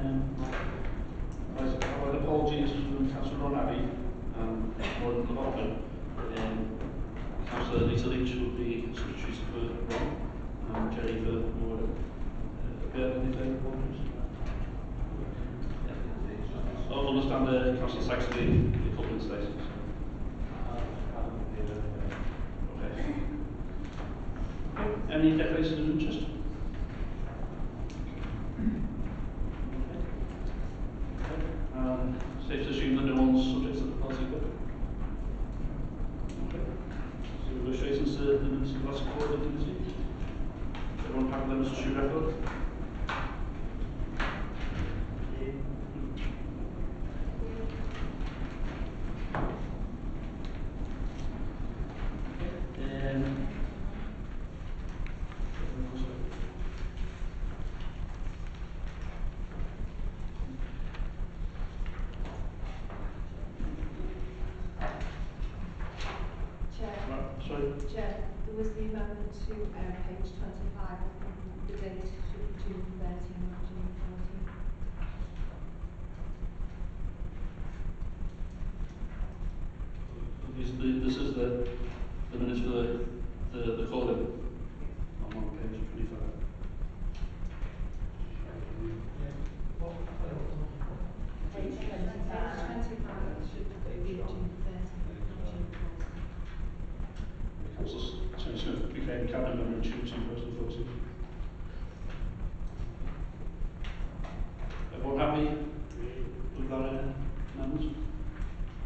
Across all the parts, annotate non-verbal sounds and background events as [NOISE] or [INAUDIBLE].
Um, our apologies from Councillor Ron Abbey and Warren McLaughlin. Um, Councillor Lisa will be substituted for Ron and Jerry for Warren. Uh, Bill, any further apologies? Yeah. I understand uh, Councillor Sykes will be a couple. Okay. [LAUGHS] Any declarations of interest? Um, safe to assume that no one's subject to the policy book? Okay. So into the minutes of quarter of the committee. Everyone happy with record? Um, Chair, right, sorry. Chair, there was the amendment to uh, page twenty-five, the date June thirteen, not June fourteen. This, this is the, the minutes the, the, the on one page twenty-five. Page twenty-five. Twenty-five should be June thirteen, not June fourteen. Councillor Tony Smith became cabinet member in June two thousand fourteen. Everyone happy with that uh, amendment?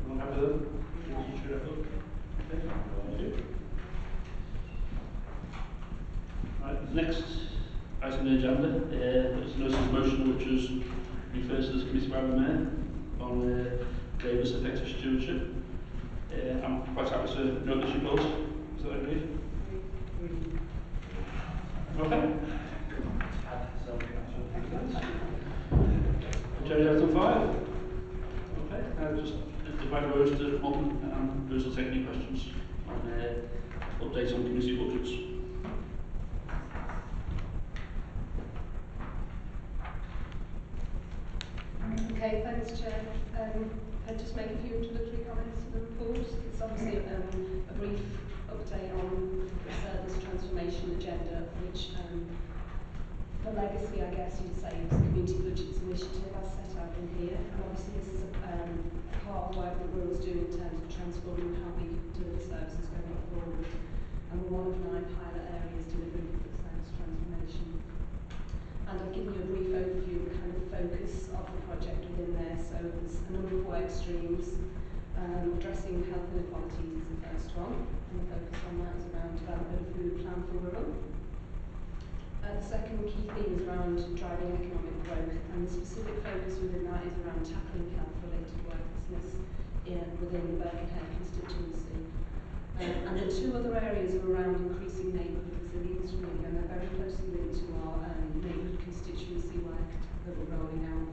Everyone happy with it? Yes, sure, okay. Thank you. Right, next item on the agenda, uh, is of motion which is referred to this committee by the mayor on uh, Labour's effective stewardship. Uh, I'm quite happy to note this report. Is that agreed? Okay. Jerry, item five. Okay, now just divide Rose to open and Rose will take questions on uh, updates on committee budgets. Okay, thanks, Chair. Um, I'll just make a few introductory comments to the report. It's obviously um, a brief update on the service transformation agenda, which um, the legacy, I guess you'd say, is the Community Budgets Initiative as set out in here. And obviously this is um, part of that we're always doing in terms of transforming how we deliver services going forward. And one of nine pilot areas delivering the service transformation. And I've given you a brief overview of the kind of focus of the project within there. So there's a number of work streams. Um, addressing health inequalities is the first one, and the focus on that is around development of food plan for Wirral. Uh, the second key theme is around driving economic growth, and the specific focus within that is around tackling health-related worklessness in, within the Birkenhead constituency. Um, and the two other areas are around increasing and they're very closely linked to our um, neighbourhood constituency work that we're rolling out.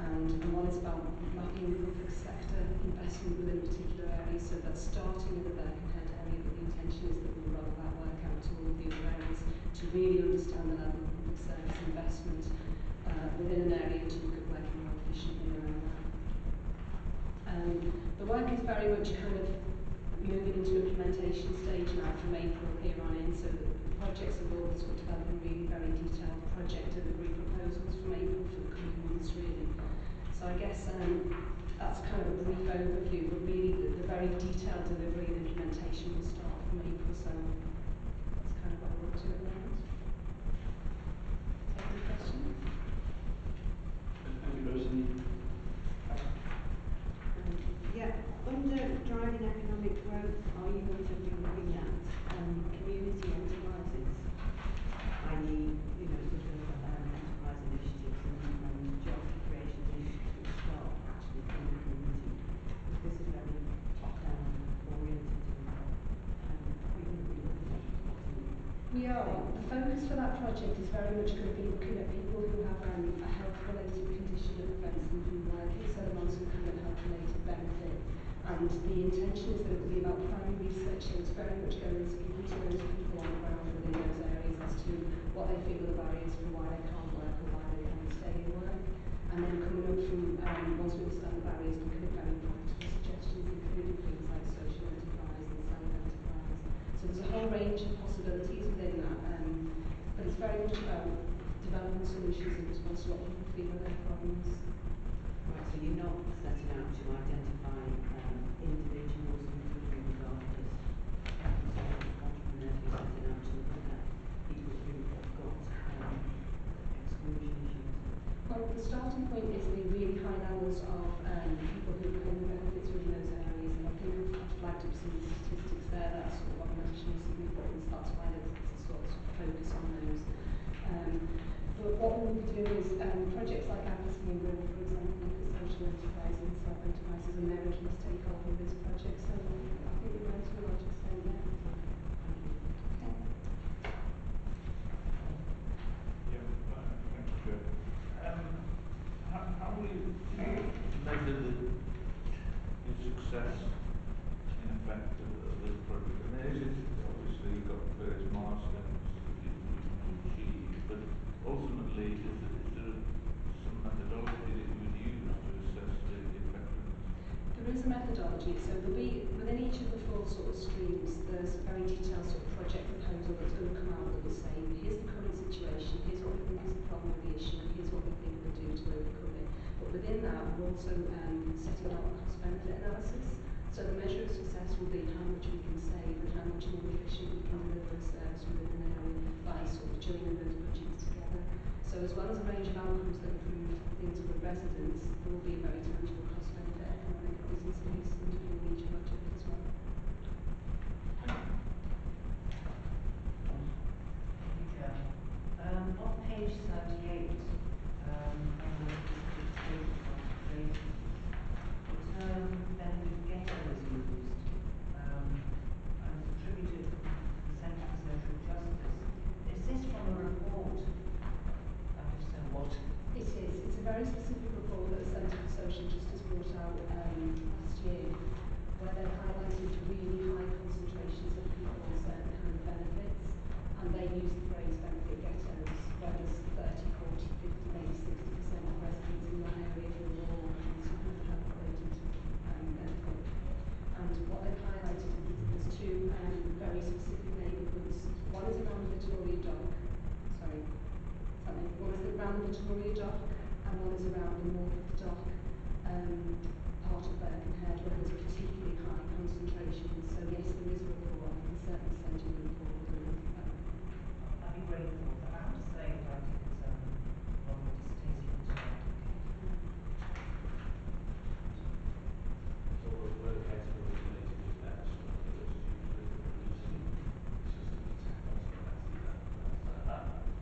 And, and one is about mapping the public sector investment within particular areas, so that's starting in the Birkenhead area, but the intention is that we'll roll that work out to all of the other areas to really understand the level of public service investment uh, within an area to look at working more efficiently around that. Um, the work is very much kind of moving into implementation stage now from April here on in, so the projects are all sort of developing really very detailed project delivery proposals from April for the coming months really. So I guess um, that's kind of a brief overview, but really the, the very detailed delivery and implementation will start from April, so that's kind of what we're up to at the moment. Any questions? Thank you, Rose. Any Yeah, under driving economic growth, are you going to Yeah, the focus for that project is very much going to be looking at people who have um, a health-related condition and events and who likely so the ones who come in health-related benefit. And the intention is that it will be about primary research, so it's very much going to speaking to those people on the ground within those areas as to what they feel the barriers for why they can't work or why they can't stay in work. And then coming up from, um, once we understand the barriers, looking at very practical suggestions, including things so there's a whole range of possibilities within that, um, but it's very much about developing solutions in response to what people feel are their problems. Right, so you're not setting out to identify um, individuals and community partners. So entrepreneurs, you're setting out to look at people who have got um, exclusion issues. Well, the starting point is the really high levels of 1975 as American Study methodology, so within each of the four sort of streams, there's a very detailed sort of project proposal that's going to come out that will say, here's the current situation, here's what we think is the problem or the issue, here's what we think we'll do to overcome it. But within that, we're also um, setting out a cost benefit analysis. So the measure of success will be how much we can save and how much more efficient we can deliver a service within an area by sort of joining those budgets together. So as well as a range of outcomes that improve things for the residents, there will be a very tangible cost benefit economic and business case underpinning each budget as well. Chair. Um, on page thirty-eight, um, under sixty-three, the term benefit ghetto is used, um, and it's attributed to the Centre for Social Justice. Is this from a report? And if so, what? It is. It's a very specific report that the Centre for Social Justice brought out um, last year, where they highlighted really high concentrations of people on certain kind of benefits, and they use the benefit ghettos, where there's 30, 40, 50, maybe 60% of residents in that area who are all on some kind of health um, benefit. And what they've highlighted is there's two um, very specific neighbourhoods. One is around the Victoria Dock, sorry. One is around the Victoria Dock and one is around the Norfolk Dock um, part of Birkenhead where there's particularly high concentration. So yes, there is a report. I can certainly send you the report with a link to that.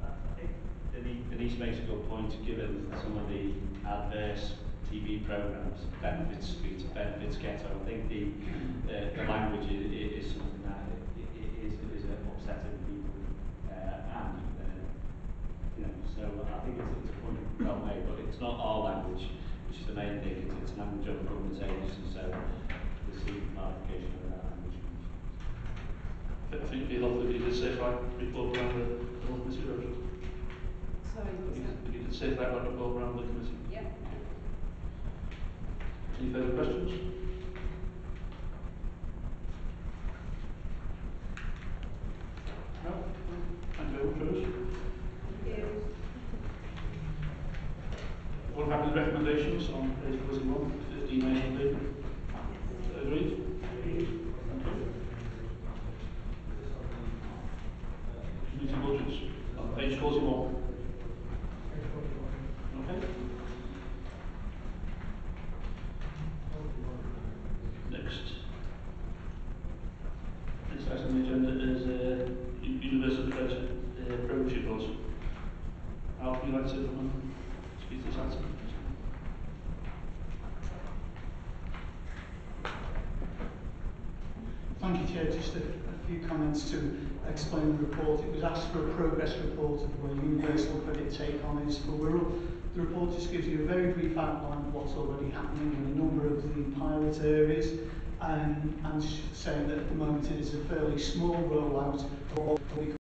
That'd but Denise makes a good point, given some of the adverse TV programmes, benefits speech, benefits ghetto. I think the, uh, the language is, is something that i- i- is, is uh, upsetting people. Uh, and, uh, you know, so I think it's, it's a point well made, but it's not our language, which is the main thing. It's, it's language of government agencies, so we'll see clarification of that language. I think it'd be helpful if you did safe right report around the, the whole committee road. Sorry, what's that? If you did safe right report around the committee. Yep. Any further questions? No? Thank you very much, Rose. All happy with recommendations on page forty-one, fifteen A and? Agreed? Thank you, Chair. Just a, a few comments to explain the report. It was asked for a progress report of where universal credit take-on is for rural. The report just gives you a very brief outline of what's already happening in a number of the pilot areas um, and saying that at the moment it is a fairly small rollout of